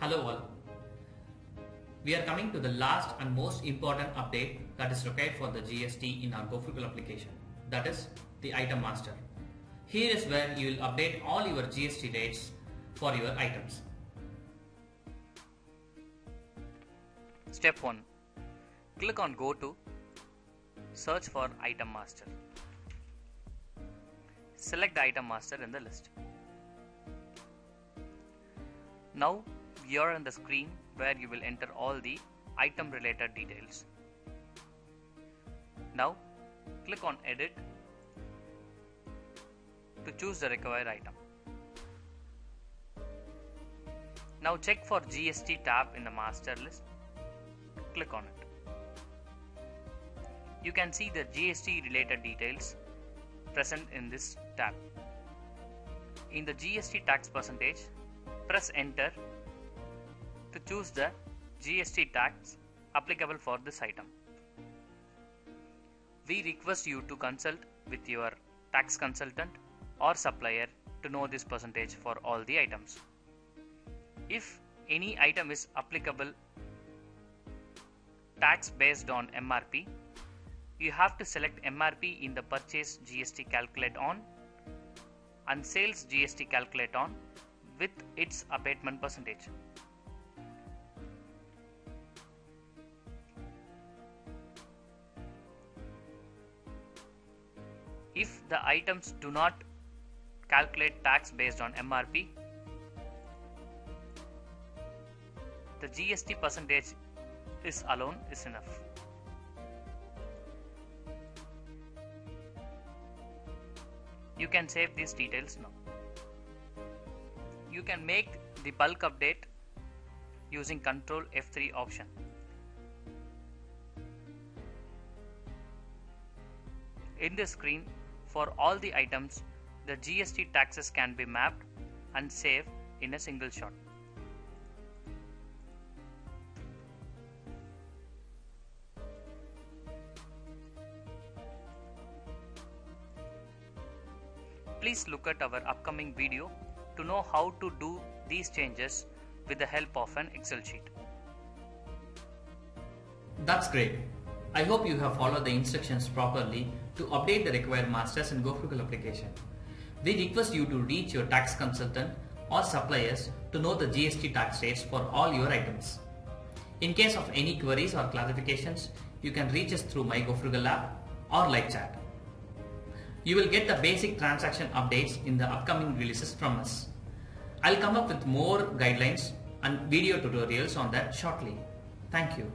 Hello all. We are coming to the last and most important update that is required for the GST in our GoFrugal application. That is the item master. Here is where you will update all your GST rates for your items. Step 1. Click on Go to, search for Item Master. Select the Item Master in the list. Now are on the screen where you will enter all the item related details. Now click on Edit to choose the required item. Now check for GST tab in the master list. Click on it. You can see the GST related details present in this tab. In the GST tax percentage, press enter to choose the GST tax applicable for this item. We request you to consult with your tax consultant or supplier to know this percentage for all the items. If any item is applicable tax based on MRP, you have to select MRP in the purchase GST calculate on and sales GST calculate on with its abatement percentage. If the items do not calculate tax based on MRP, the GST percentage is alone is enough. You can save these details now. You can make the bulk update using Control F3 option. In this screen, for all the items, the GST taxes can be mapped and saved in a single shot. Please look at our upcoming video to know how to do these changes with the help of an Excel sheet. That's great. I hope you have followed the instructions properly to update the required masters in GoFrugal application. We request you to reach your tax consultant or suppliers to know the GST tax rates for all your items. In case of any queries or clarifications, you can reach us through My GoFrugal app or live chat. You will get the basic transaction updates in the upcoming releases from us. I'll come up with more guidelines and video tutorials on that shortly. Thank you.